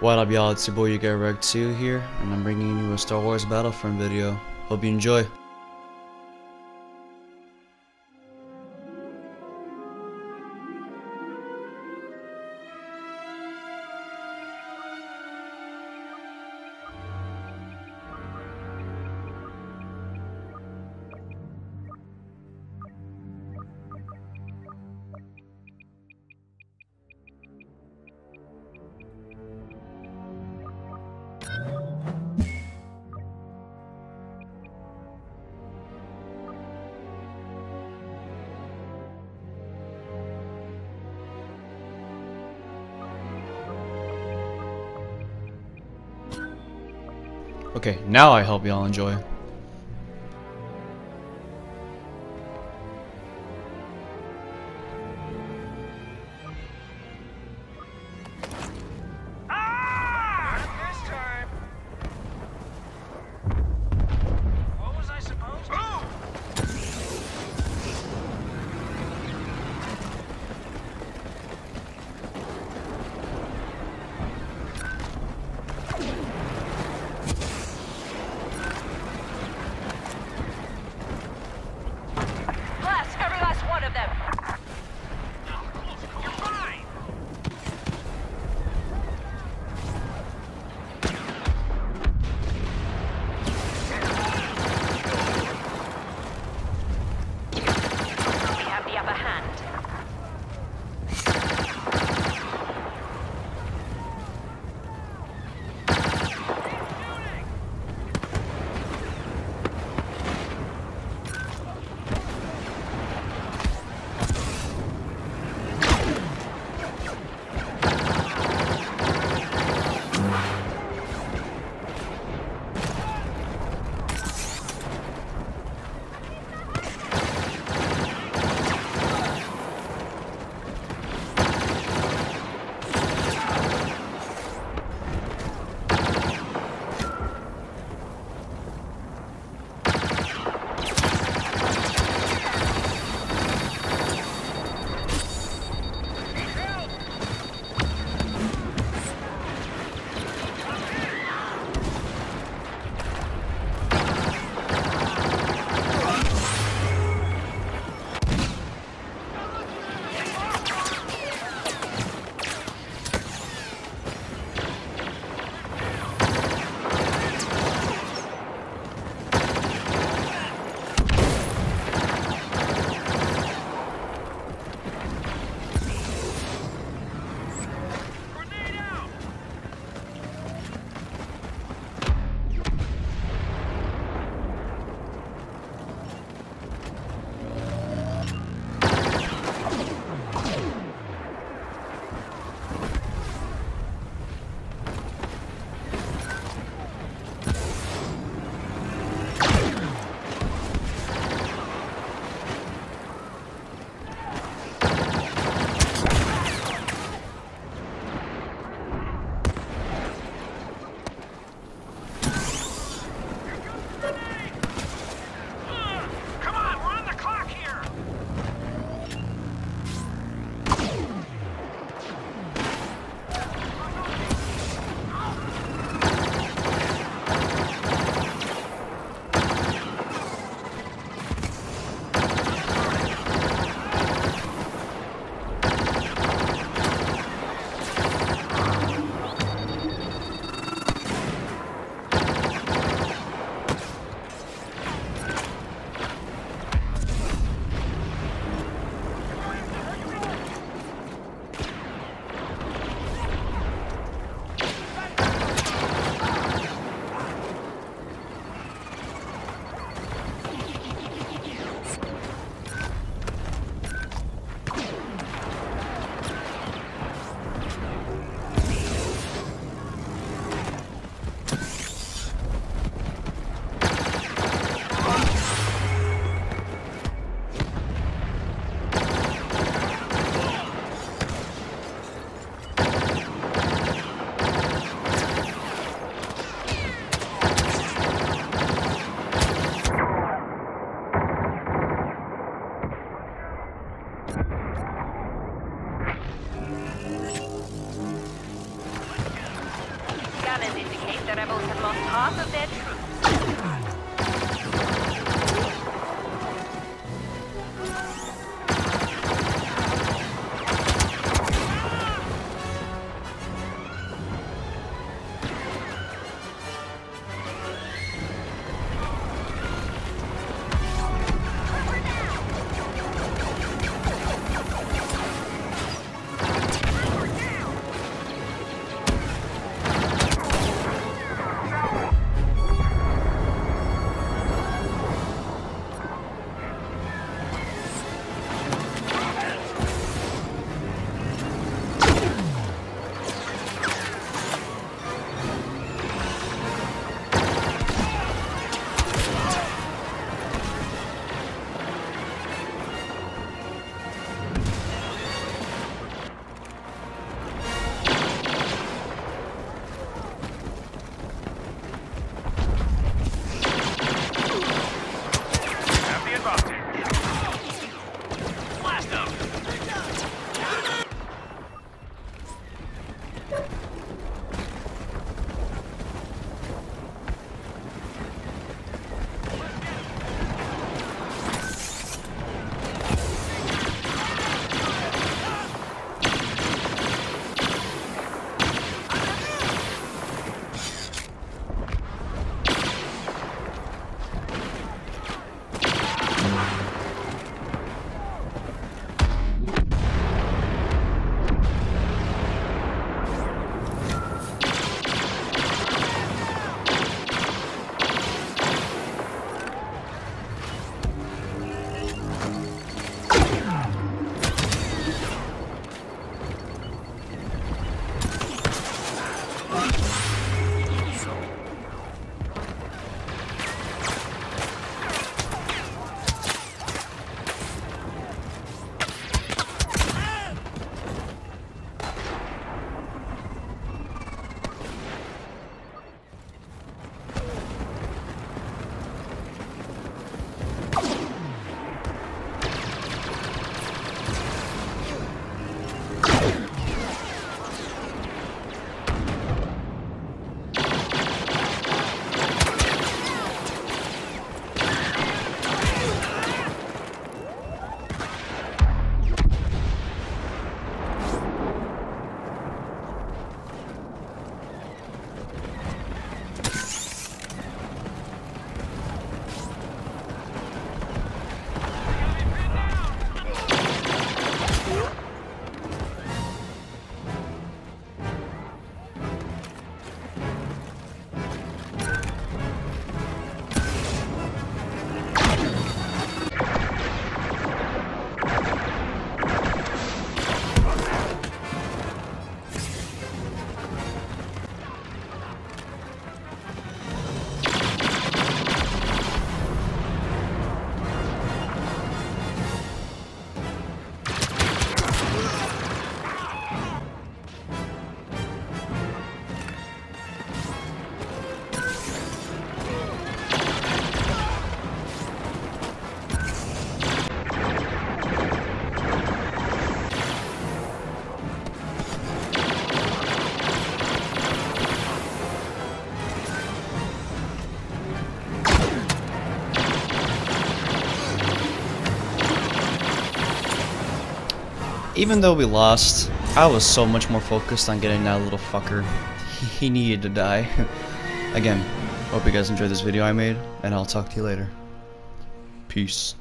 What up y'all, it's your boy yoogotwrecked 2 here, and I'm bringing you a Star Wars Battlefront video. Hope you enjoy. Okay, now I hope y'all enjoy. Even though we lost, I was so much more focused on getting that little fucker. He needed to die. Again, hope you guys enjoyed this video I made, and I'll talk to you later. Peace.